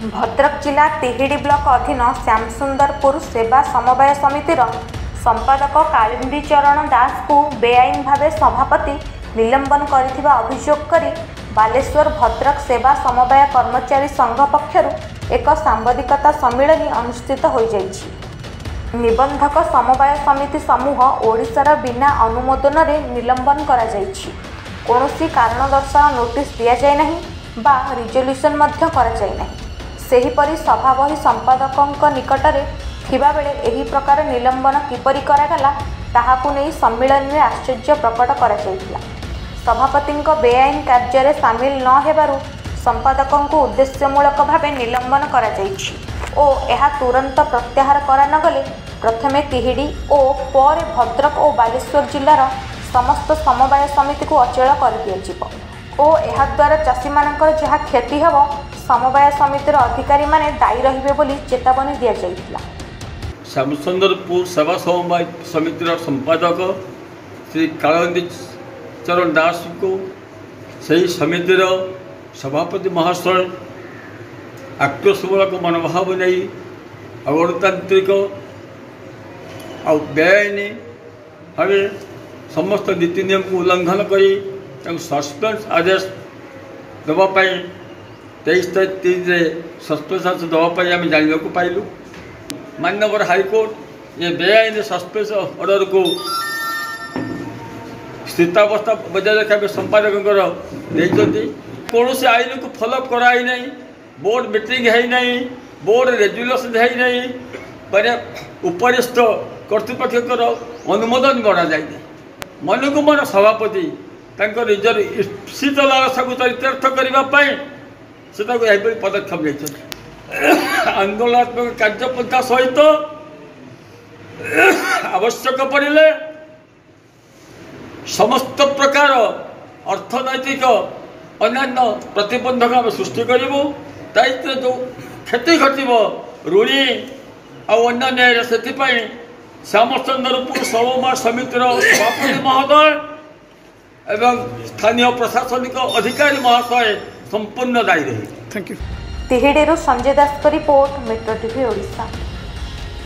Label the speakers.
Speaker 1: ଭଦ୍ରକ ଜିଲ୍ଲା ତିହିଡ଼ି ବ୍ଲକ ଅଧୀନ ଶ୍ୟାମସୁନ୍ଦରପୁର ସେବା ସମବାୟ ସମିତିର ସମ୍ପାଦକ କାଳିନ୍ଦୀ ଚରଣ ଦାସଙ୍କୁ ବେଆଇନ ଭାବେ ସଭାପତି ନିଲମ୍ବନ କରିଥିବା ଅଭିଯୋଗ କରି ବାଲେଶ୍ୱର ଭଦ୍ରକ ସେବା ସମବାୟ କର୍ମଚାରୀ ସଂଘ ପକ୍ଷରୁ ଏକ ସାମ୍ବାଦିକତା ସମ୍ମିଳନୀ ଅନୁଷ୍ଠିତ ହୋଇଯାଇଛି। ନିବନ୍ଧକ ସମବାୟ ସମିତି ସମୂହ ଓଡ଼ିଶାର ବିନା ଅନୁମୋଦନରେ ନିଲମ୍ବନ କରାଯାଇଛି। କୌଣସି କାରଣ ଦର୍ଶାଅ ନୋଟିସ୍ ଦିଆଯାଇ ନାହିଁ ବା ରିଜଲ୍ୟୁସନ୍ ମଧ୍ୟ କରାଯାଇ ନାହିଁ। ସେହିପରି ସଭା ବହି ସମ୍ପାଦକଙ୍କ ନିକଟରେ ଥିବାବେଳେ ଏହି ପ୍ରକାର ନିଲମ୍ବନ କିପରି କରାଗଲା ତାହାକୁ ନେଇ ସମ୍ମିଳନୀରେ ଆଶ୍ଚର୍ଯ୍ୟ ପ୍ରକଟ କରାଯାଇଥିଲା। ସଭାପତିଙ୍କ ବେଆଇନ କାର୍ଯ୍ୟରେ ସାମିଲ ନ ହେବାରୁ ସମ୍ପାଦକଙ୍କୁ ଉଦ୍ଦେଶ୍ୟମୂଳକ ଭାବେ ନିଲମ୍ବନ କରାଯାଇଛି ଓ ଏହା ତୁରନ୍ତ ପ୍ରତ୍ୟାହାର କରାନଗଲେ ପ୍ରଥମେ ତିହିଡ଼ି ଓ ପରେ ଭଦ୍ରକ ଓ ବାଲେଶ୍ୱର ଜିଲ୍ଲାର ସମସ୍ତ ସମବାୟ ସମିତିକୁ ଅଚଳ କରିଦିଆଯିବ ଓ ଏହାଦ୍ୱାରା ଚାଷୀମାନଙ୍କର ଯାହା କ୍ଷତି ହେବ ସମବାୟ ସମିତିର ଅଧିକାରୀମାନେ ଦାୟୀ ରହିବେ ବୋଲି ଚେତାବନୀ ଦିଆଯାଇଥିଲା।
Speaker 2: ଶ୍ୟାମସୁନ୍ଦରପୁର ସେବା ସମବାୟ ସମିତିର ସମ୍ପାଦକ ଶ୍ରୀ କାଳନ୍ଦୀ ଚରଣ ଦାସଙ୍କୁ ସେହି ସମିତିର ସଭାପତି ମହାଶୟ ଆକ୍ରୋଶମୂଳକ ମନୋଭାବ ନେଇ ଅଗଣତାନ୍ତ୍ରିକ ଆଉ ବେଆଇନ ଭାବେ ସମସ୍ତ ନୀତି ନିୟମକୁ ଉଲ୍ଲଙ୍ଘନ କରି ତାଙ୍କୁ ସସ୍ପେନ୍ସ ଆଦେଶ ଦେବା ପାଇଁ ତେଇଶ ତାରିଖ ତିନିରେ ସସ୍ପେନ୍ସ ଆଦେଶ ଦେବା ପାଇଁ ଆମେ ଜାଣିବାକୁ ପାଇଲୁ ମାନ୍ୟବର ହାଇକୋର୍ଟ ଏ ବେଆଇନ ସସ୍ପେନ୍ସ ଅର୍ଡ଼ରକୁ ସ୍ଥିତାବସ୍ଥା ବଜାୟ ରଖିବା ପାଇଁ ସମ୍ପାଦକଙ୍କର ଦେଇଛନ୍ତି କୌଣସି ଆଇନକୁ ଫଲୋଅପ୍ କରାଇନାହିଁ ବୋର୍ଡ଼ ମିଟିଂ ହେଇନାହିଁ ବୋର୍ଡ଼ ରେଜୁଲେସନ୍ ହେଇନାହିଁ ମାନେ ଉପରିସ୍ଥ କର୍ତ୍ତୃପକ୍ଷଙ୍କର ଅନୁମୋଦନ କରାଯାଇନାହିଁ ମନକୁ ମନ ସଭାପତି ତାଙ୍କ ନିଜର ଇପ୍ସିତ ଲାଳସାକୁ ଚରିତାର୍ଥ କରିବା ପାଇଁ সেটাকে এভাবে পদক্ষেপ নিয়েছেন আন্দোলনাত্মক কার্যপন্থা সহিত আবশ্যক পড়লে সমস্ত প্রকার অর্থনৈতিক অন্যান্য প্রতিবন্ধক আমি সৃষ্টি করবু তাইতে যে ক্ষতি ঘটব ঋণী আন্যান্য সেপাই শ্যামচন্দ্রপুর সৌমা সমিতির সভাপতি মহোদয় এবং স্থানীয় প্রশাসনিক অধিকারী মহাশয় ସମ୍ପୂର୍ଣ୍ଣ ଦାୟୀ ରହିବେ
Speaker 3: ଥ୍ୟାଙ୍କ ୟୁ
Speaker 1: ତିହିଡ଼ିରୁ ସଞ୍ଜୟ ଦାସଙ୍କ ରିପୋର୍ଟ ମେଟ୍ରୋ ଟିଭି ଓଡ଼ିଶା।